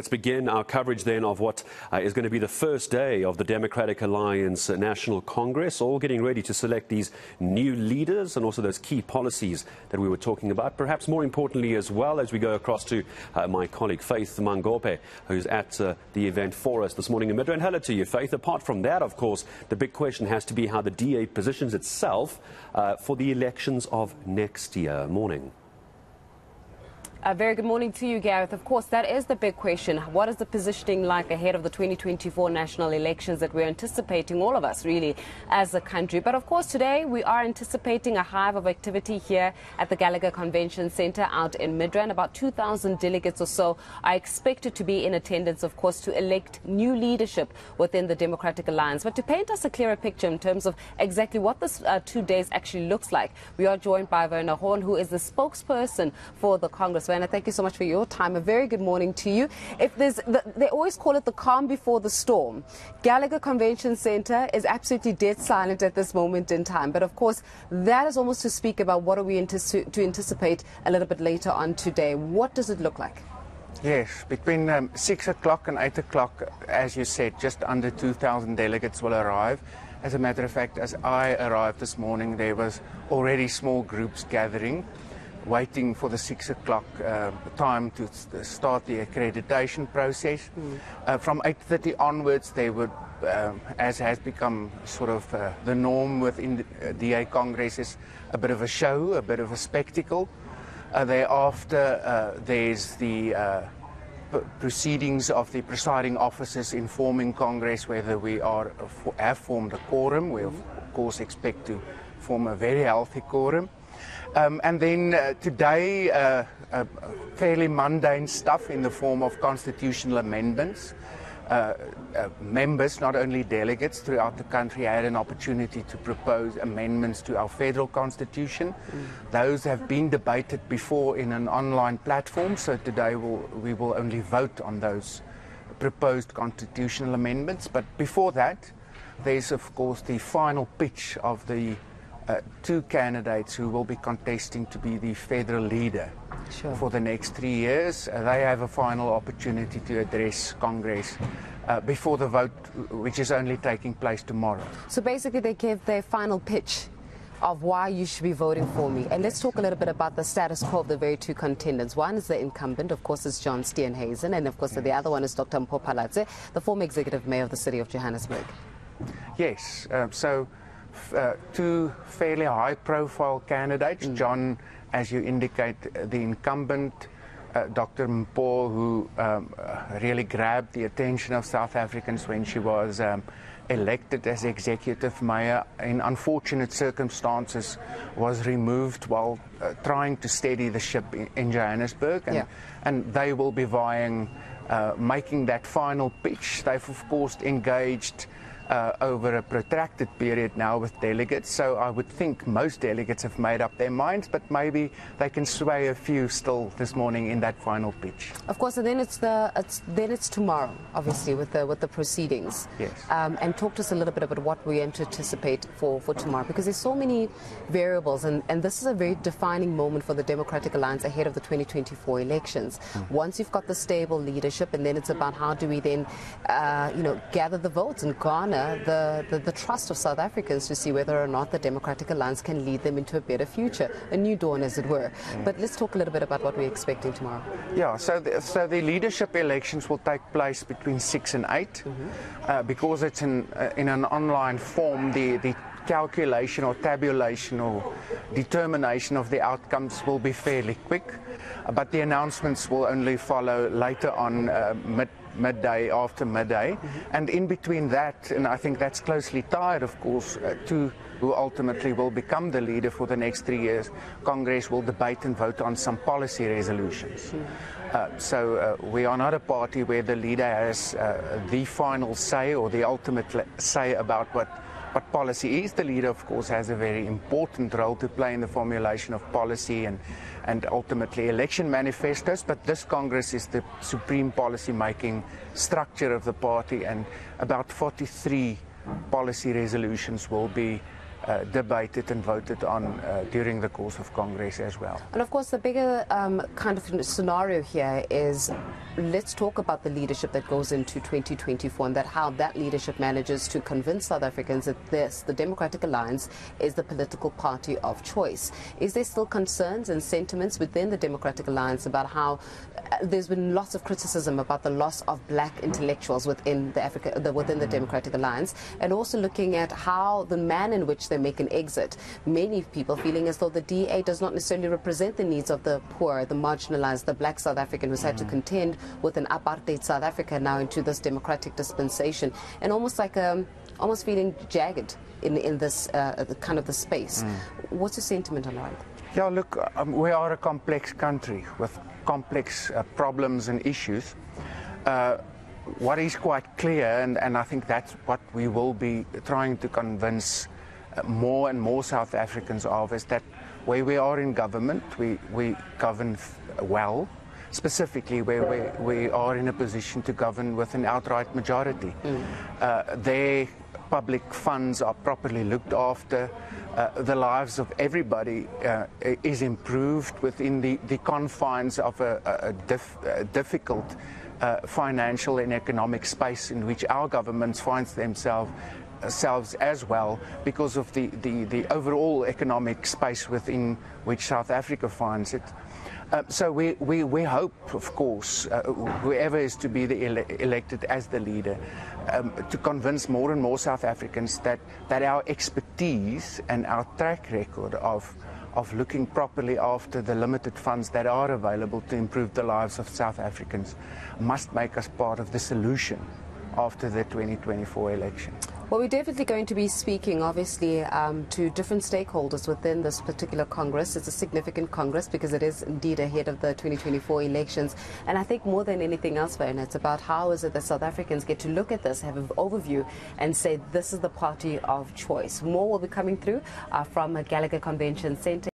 Let's begin our coverage then of what uh, is going to be the first day of the Democratic Alliance National Congress, all getting ready to select these new leaders and also those key policies that we were talking about. Perhaps more importantly, as well, as we go across to uh, my colleague Faith Mangope, who's at uh, the event for us this morning in Midrand. Hello to you, Faith. Apart from that, of course, the big question has to be how the DA positions itself uh, for the elections of next year. Morning. A very good morning to you, Gareth. Of course, that is the big question. What is the positioning like ahead of the 2024 national elections that we're anticipating, all of us really, as a country? But of course, today we are anticipating a hive of activity here at the Gallagher Convention Center out in Midrand. About 2,000 delegates or so are expected to be in attendance, of course, to elect new leadership within the Democratic Alliance. But to paint us a clearer picture in terms of exactly what this uh, two days actually looks like, we are joined by Werner Horn, who is the spokesperson for the Congress. Werner, thank you so much for your time. A very good morning to you. If there's, the, they always call it the calm before the storm. Gallagher Convention Center is absolutely dead silent at this moment in time. But of course, that is almost to speak about what are we to anticipate a little bit later on today. What does it look like? Yes, between um, 6 o'clock and 8 o'clock, as you said, just under 2,000 delegates will arrive. As a matter of fact, as I arrived this morning, there was already small groups gathering waiting for the six o'clock uh, time to start the accreditation process. Mm. Uh, from 8.30 onwards, they would, uh, as has become sort of uh, the norm within the DA Congresses, a bit of a show, a bit of a spectacle. Uh, thereafter, uh, there's the proceedings of the presiding officers informing Congress whether we are have formed a quorum. We, of course, expect to form a very healthy quorum. Um, and then uh, today, uh, uh, fairly mundane stuff in the form of constitutional amendments. Uh, uh, members, not only delegates throughout the country, had an opportunity to propose amendments to our federal constitution. Mm. Those have been debated before in an online platform, so today we'll, we will only vote on those proposed constitutional amendments. But before that, there's of course the final pitch of the uh, two candidates who will be contesting to be the federal leader sure. for the next three years. Uh, they have a final opportunity to address Congress. Uh, before the vote, which is only taking place tomorrow. So basically, they give their final pitch of why you should be voting for me. And let's talk a little bit about the status quo of the very two contenders. One is the incumbent, of course, is John Steenhuisen, and of course, yes. the other one is Dr. Mpho Phalatse, the former executive mayor of the city of Johannesburg. Yes, uh, so uh, two fairly high profile candidates. Mm. John, as you indicate, the incumbent, uh, Dr. Mpho, who um, uh, really grabbed the attention of South Africans when she was um, elected as executive mayor in unfortunate circumstances was removed while uh, trying to steady the ship in, in Johannesburg and, yeah. and they will be vying uh, making that final pitch they've of course engaged uh, over a protracted period now with delegates. So I would think most delegates have made up their minds, but maybe they can sway a few still this morning in that final pitch. Of course, and then it's the it's, then it's tomorrow, obviously, with the with the proceedings. Yes. Um, and talk to us a little bit about what we anticipate for, for tomorrow, because there's so many variables, and, and this is a very defining moment for the Democratic Alliance ahead of the 2024 elections. Mm. Once you've got the stable leadership, and then it's about how do we then, uh, you know, gather the votes and garner the, the, the, trust of South Africans to see whether or not the Democratic Alliance can lead them into a better future, a new dawn, as it were. Mm. But let's talk a little bit about what we're expecting tomorrow. Yeah, so the, so the leadership elections will take place between 6 and 8. Mm-hmm. Uh, because it's in, uh, in an online form, the, the calculation or tabulation or determination of the outcomes will be fairly quick. But the announcements will only follow later on uh, mid midday after midday. Mm-hmm. And in between that, and I think that's closely tied, of course, uh, to who ultimately will become the leader for the next three years, Congress will debate and vote on some policy resolutions. Uh, so uh, we are not a party where the leader has uh, the final say or the ultimate say about what what policy is. The leader, of course, has a very important role to play in the formulation of policy and, and ultimately election manifestos. But this Congress is the supreme policy making structure of the party, and about 43 policy resolutions will be uh, debated and voted on uh, during the course of Congress as well. And of course, the bigger um, kind of scenario here is let's talk about the leadership that goes into 2024 and that how that leadership manages to convince South Africans that this, the Democratic Alliance, is the political party of choice. Is there still concerns and sentiments within the Democratic Alliance about how uh, there's been lots of criticism about the loss of black intellectuals within the Africa, the, within the Democratic Alliance, and also looking at how the man in which they make an exit. Many people feeling as though the DA does not necessarily represent the needs of the poor, the marginalized, the black South African who's had to contend with an apartheid South Africa now into this democratic dispensation, and almost like um, almost feeling jagged in in this uh, kind of the space. Mm. What's your sentiment on that? Yeah, look, um, we are a complex country with complex uh, problems and issues. Uh, what is quite clear, and, and, I think that's what we will be trying to convince more and more South Africans of, is that where we are in government, we, we govern well specifically where we, we are in a position to govern with an outright majority. Mm. Uh, their public funds are properly looked after. Uh, the lives of everybody uh, is improved within the, the confines of a, a, dif a difficult uh, financial and economic space in which our governments finds themselves selves as well because of the, the, the overall economic space within which South Africa finds it. Uh, so we, we, we hope, of course, uh, whoever is to be ele elected as the leader, um, to convince more and more South Africans that, that our expertise and our track record of, of looking properly after the limited funds that are available to improve the lives of South Africans must make us part of the solution after the 2024 election. Well, we're definitely going to be speaking, obviously, um, to different stakeholders within this particular Congress. It's a significant Congress because it is indeed ahead of the 2024 elections. And I think more than anything else, Werner, it's about how is it that South Africans get to look at this, have an overview, and say this is the party of choice. More will be coming through uh, from Gallagher Convention Centre.